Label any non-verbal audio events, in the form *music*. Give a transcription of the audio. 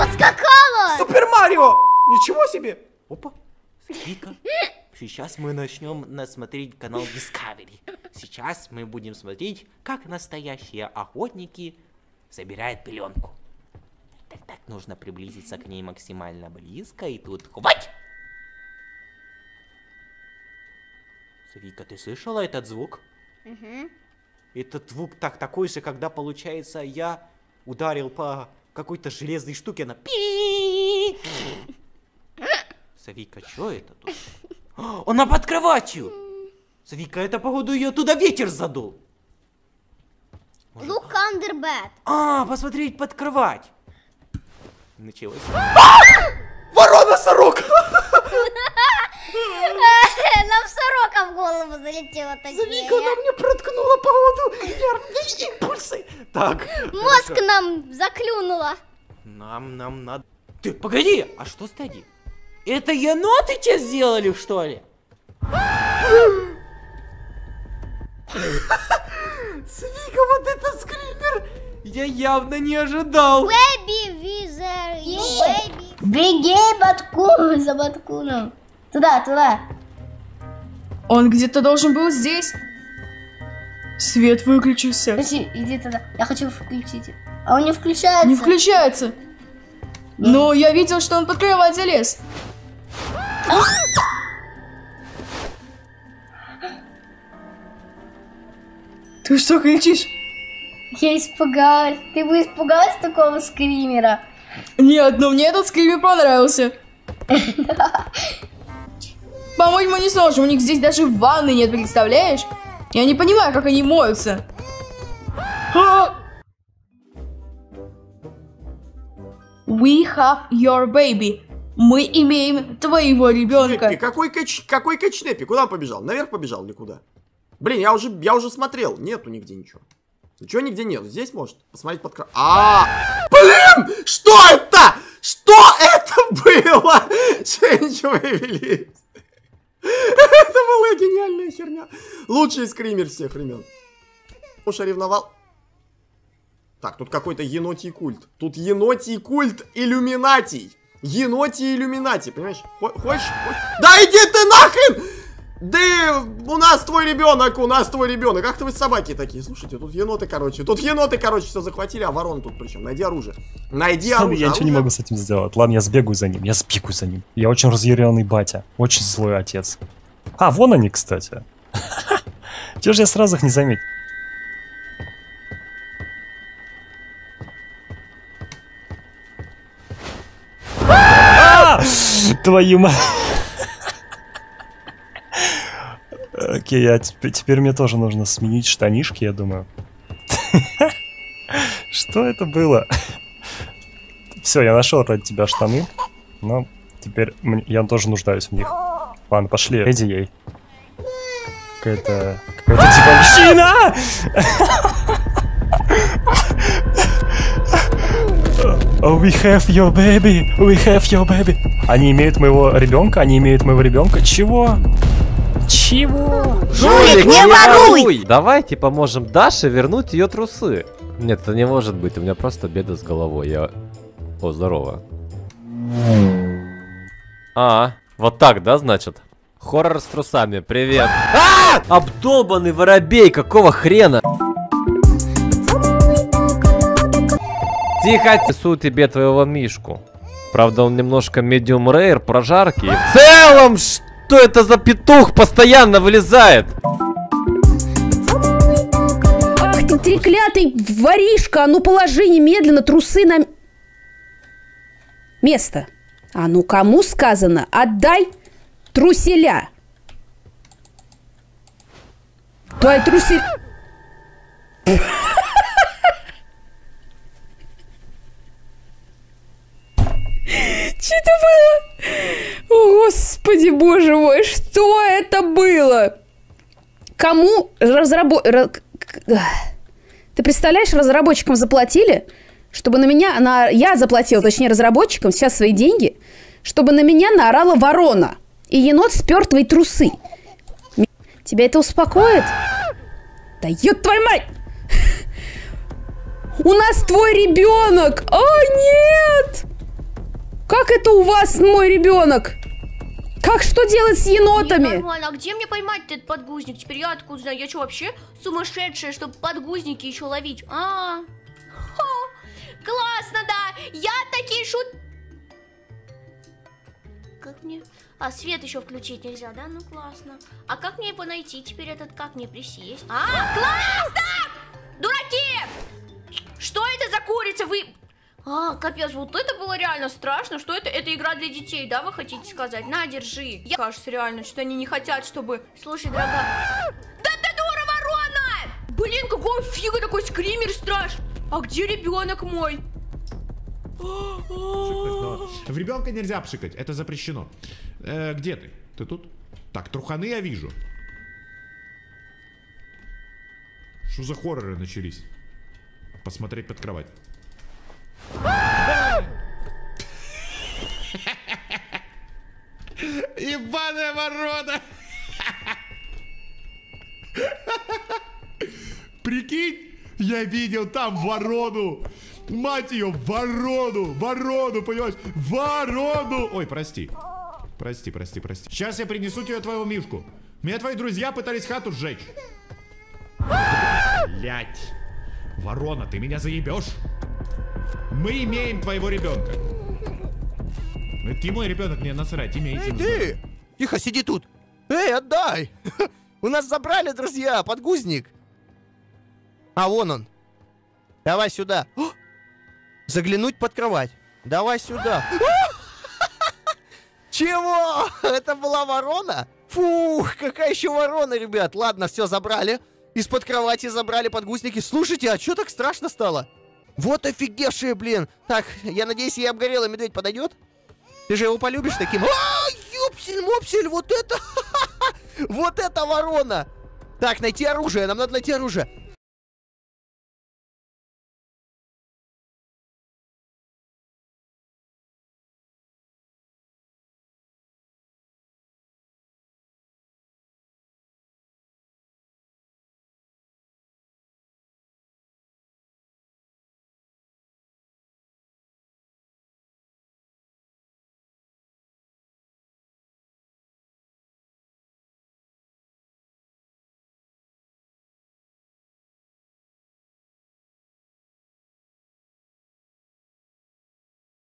подскакала! Супер Марио! Ничего себе! Опа, смотри-ка. Сейчас мы начнем на- смотреть канал Discovery. Сейчас мы будем смотреть, как настоящие охотники собирают пеленку. Так, так, нужно приблизиться к ней максимально близко, и тут хвать! Вика, ты слышала этот звук? Этот звук так такой же, когда, получается, я ударил по какой-то железной штуке, она пи. Савика, что это тут? А, Она под кроватью! Савика, это походу ее туда ветер задул. Look under bed. А, посмотреть под кровать. Началось. А! *laughs* *laughs* Нам сорока в голову залетела Вика, она точнее. мне проткнула походу нервные импульсы. Так. Мозг хорошо. нам заклюнула. Нам, нам надо... Ты, погоди, а что стади? Это еноты тебя сделали, что ли? Свика, вот это скример! Я явно не ожидал. Baby wizard, you baby. Беги, Баткун, за Баткуном. Туда, туда. Он где-то должен был здесь. Свет выключился. Подожди, иди туда. Я хочу включить. А он не включается. Не включается. Но я видел, что он под кровать залез. Ты что кричишь? Я испугалась. Ты бы испугалась такого скримера? Нет, но мне этот скример понравился. *laughs* Помочь мы не сможем, у них здесь даже ванны нет, представляешь? Я не понимаю, как они моются. А! We have your baby. Мы имеем твоего ребенка. Снэппи, какой кэч, какой кэч Снэппи? Куда он побежал? Наверх побежал или куда? Блин, я уже, я уже смотрел. Нету нигде ничего. Ничего нигде нет. Здесь может посмотреть под кровать. А, блин, что это? Что это *laughs* было? Чего вели? Это была гениальная херня. Лучший скример всех времен. Уж ревновал. Так, тут какой-то енотий культ. Тут енотий культ иллюминатий. Енотий иллюминатий, понимаешь? Хо- Хочешь? хочешь? Да иди ты нахрен! Да у нас твой ребенок, у нас твой ребенок. Как ты вы собаки такие? Слушайте, тут еноты, короче. Тут еноты, короче, все захватили, а ворон тут причем. Найди оружие. Найди Что, оружие. я ничего не могу с этим сделать. Ладно, я сбегаю за ним. Я сбегаю за ним. Я очень разъяренный батя. Очень злой отец. А, вон они, кстати. *laughs* Чего же я сразу их не заметил? *laughs* А! Твою мать. Окей, а теперь, мне тоже нужно сменить штанишки, я думаю. *laughs* Что это было? *laughs* Все, я нашел ради тебя штаны. Но теперь я тоже нуждаюсь в них. Ладно, пошли. Эдди ей. Какая-то... Какая-то девальщина! *laughs* Oh, we have your baby! We have your baby! Они имеют моего ребенка? Они имеют моего ребенка? Чего? Чего? Жулик, не воруй! Давайте поможем Даше вернуть ее трусы. Нет, это не может быть, у меня просто беда с головой. Я... О, здорово. А, вот так, да, значит? Хоррор с трусами, привет. А! Обдолбанный воробей, какого хрена? Тихо, несу тебе твоего мишку. Правда, он немножко медиум рейр, прожарки. И в целом, что это за петух постоянно вылезает? Ах ты треклятый воришка! А ну положи немедленно трусы на... Место. А ну кому сказано? Отдай труселя. Твои труселя... Что это было? Господи, боже мой, что это было? Кому разрабо... ра- к- ах. Ты представляешь, разработчикам заплатили, чтобы на меня... На... Я заплатила, точнее, разработчикам сейчас свои деньги, чтобы на меня наорала ворона. И енот спер твои трусы. Тебя это успокоит? Да ёб твою мать! *laughs* У нас твой ребенок! О, нет! Как это у вас мой ребенок? Как что делать с енотами? Нормально, а где мне поймать этот подгузник? Теперь я откуда знаю? Я что, вообще сумасшедшая, чтобы подгузники еще ловить? А, Хо, классно, да! Я такие шут... Как мне... А, свет еще включить нельзя, да? Ну, классно. А как мне его найти теперь этот? Как мне присесть? А, классно! Дураки! Что это за курица? Вы... А, капец, вот это было реально страшно. Что это? Это игра для детей, да, вы хотите сказать? На, держи. Я, кажется, реально, что они не хотят, чтобы... Слушай, дорогая... Да ты дура, ворона! Блин, какого фига такой скример страшный? А где ребенок мой? В ребенка нельзя пшикать, это запрещено. Э, где ты? Ты тут? Так, труханы я вижу. Что за хорроры начались? Посмотреть под кровать. Ебаная ворона! Прикинь, я видел там ворону. Мать ее, ворону, ворону, понимаешь? Ворону! Ой, прости. Прости, прости, прости. Сейчас я принесу тебе твоего мишку. Меня твои друзья пытались хату сжечь. Блять. Ворона, ты меня заебешь? Мы имеем твоего ребенка. Это мой ребенок, мне насрать, имеете. Эй, ты! Тихо, сиди тут. Эй, отдай! *laughs* У нас забрали, друзья, подгузник. А, вон он. Давай сюда. О! Заглянуть под кровать. Давай сюда. *laughs* Чего? Это была ворона? Фух, какая еще ворона, ребят. Ладно, все, забрали. Из-под кровати забрали подгузники. Слушайте, а что так страшно стало? Вот офигевшие, блин. Так, я надеюсь, ей обгорелый медведь подойдет? Ты же его полюбишь таким? А, ёпсель-мопсель, вот это... *laughs* Вот это ворона! Так, найти оружие, нам надо найти оружие.